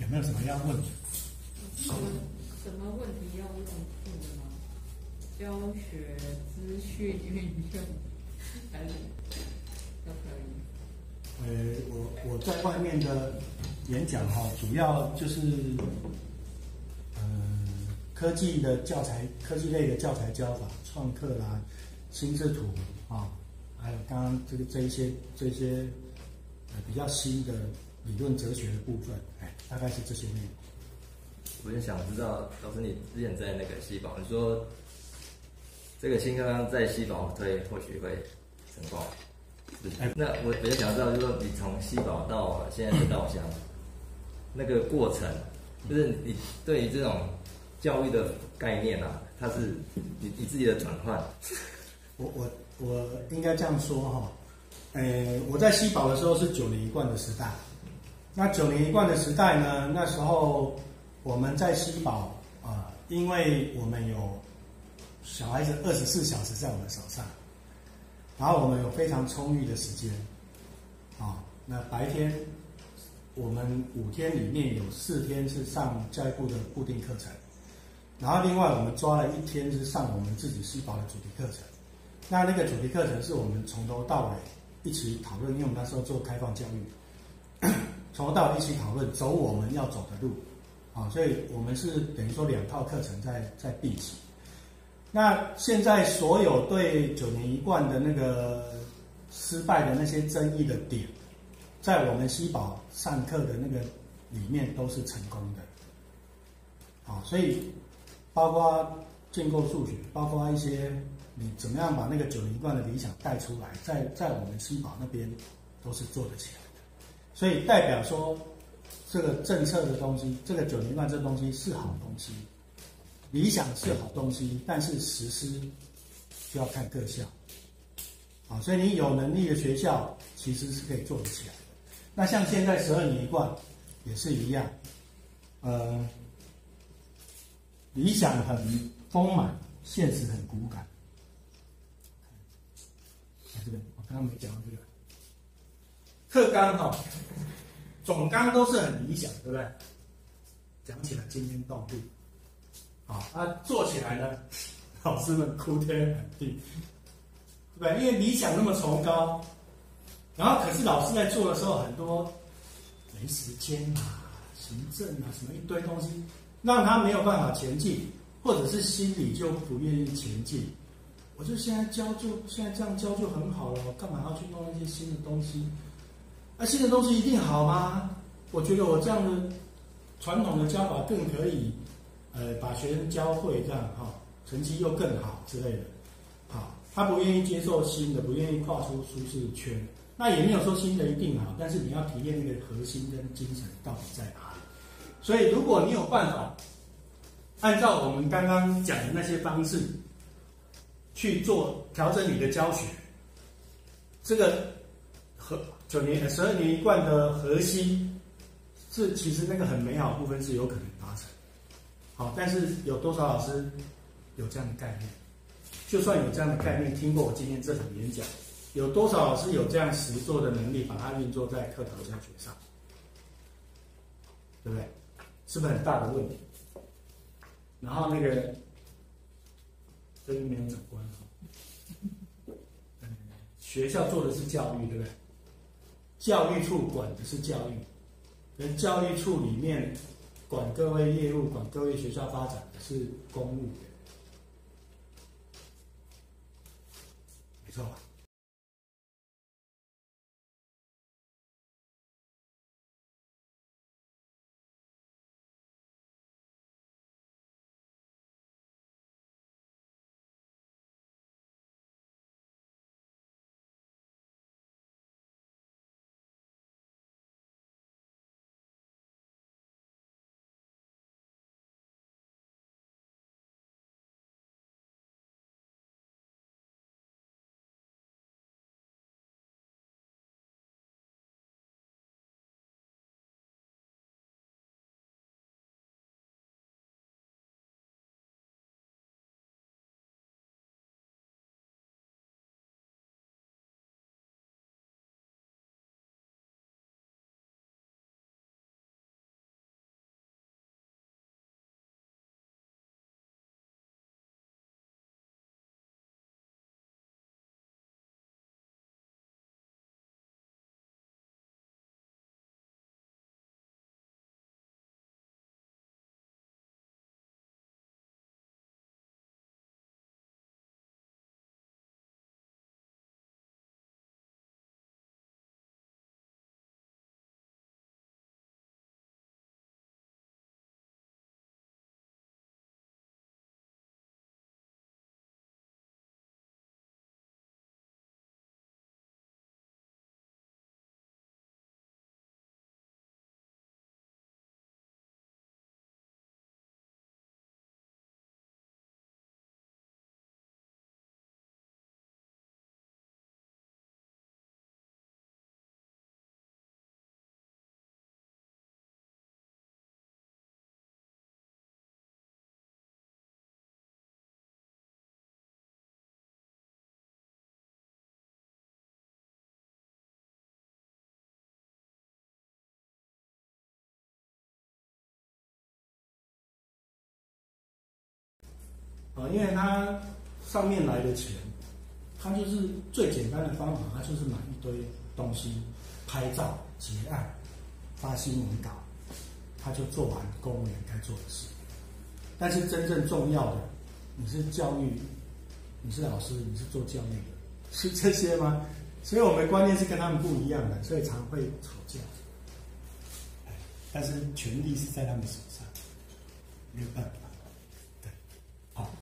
有没有什么要问的？什么什么问题要问吗？教学资讯运用还是都可以？呃，我我在外面的演讲哈，主要就是呃科技的教材、科技类的教材教法、创客啦、心智图啊，还有刚刚这个这一些这一些呃比较新的理论哲学的部分，哎，大概是这些内容。我就想知道，老师你之前在那个西宝，你说这个新刚刚在西宝推或许会成功。哎那我我就想知道，就是说你从西宝到现在的稻香，那个过程，就是你对于这种教育的概念啊，它是你你自己的转换。我我我应该这样说哈，呃，我在西宝的时候是九年一贯的时代，那九年一贯的时代呢，那时候我们在西宝啊、因为我们有小孩子二十四小时在我们手上，然后我们有非常充裕的时间，啊，那白天我们五天里面有四天是上教育部的固定课程，然后另外我们抓了一天是上我们自己西宝的主题课程。那那个主题课程是我们从头到尾一起讨论，因为我们那时候做开放教育，从头到一起讨论走我们要走的路，啊，所以我们是等于说两套课程在在并行。那现在所有对九年一贯的那个失败的那些争议的点，在我们西宝上课的那个里面都是成功的，啊，所以包括建构数学，包括一些你怎么样把那个九年一贯的理想带出来，在在我们西宝那边都是做得起来，所以代表说这个政策的东西，这个九年一贯这东西是好东西，理想是好东西，但是实施就要看各校，啊，所以你有能力的学校其实是可以做得起来的。那像现在十二年一贯也是一样，呃，理想很丰满，现实很骨感。这个，我刚刚没讲到这个，特纲哈、总纲都是很理想，对不对？讲起来惊天动地，啊，那做起来呢，老师们哭天喊地，对不对？因为理想那么崇高，然后可是老师在做的时候，很多没时间啊、行政啊什么一堆东西，让他没有办法前进，或者是心里就不愿意前进。我就现在教就现在这样教就很好了，干嘛要去弄那些新的东西？那、新的东西一定好吗？我觉得我这样的传统的教法更可以，呃，把学生教会这样哈、成绩又更好之类的。好，他不愿意接受新的，不愿意跨出舒适圈。那也没有说新的一定好，但是你要体验那个核心跟精神到底在哪里。所以，如果你有办法按照我们刚刚讲的那些方式去做调整你的教学，这个核九年十二年一贯的核心是其实那个很美好的部分是有可能达成。好，但是有多少老师有这样的概念？就算有这样的概念，听过我今天这场演讲，有多少老师有这样实做的能力，把它运作在课堂教学上？对不对？是不是很大的问题？然后那个这边没有长官哈，嗯，学校做的是教育，对不对？教育处管的是教育，而教育处里面管各位业务、管各位学校发展的是公务员，没错吧？啊，因为他上面来的钱，他就是最简单的方法，他就是买一堆东西，拍照、结案、发新闻稿，他就做完公务员该做的事。但是真正重要的，你是教育，你是老师，你是做教育的，是这些吗？所以我们观念是跟他们不一样的，所以常会吵架。但是权力是在他们手上，没有办法。对，好